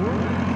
Ooh.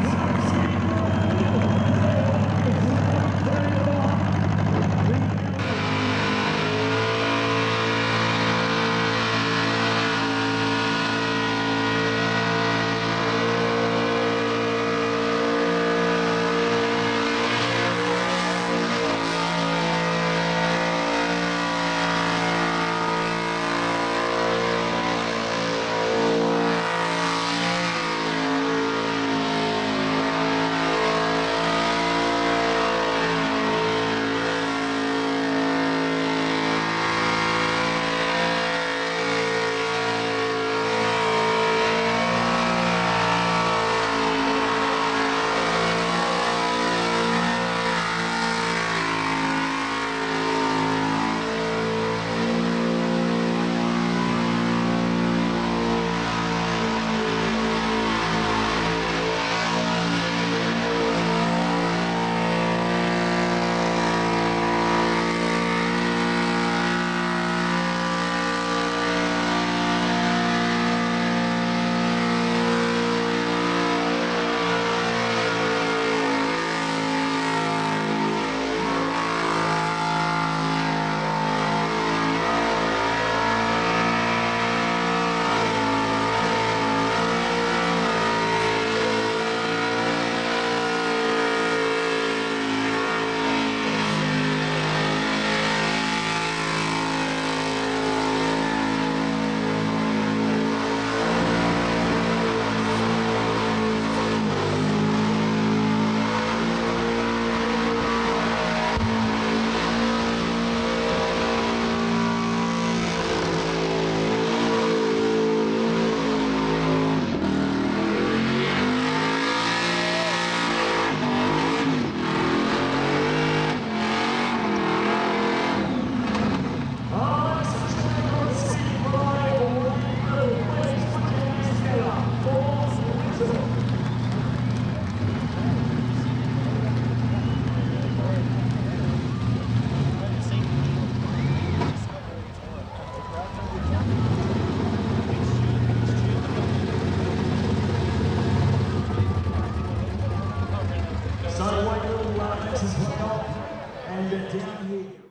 and down he.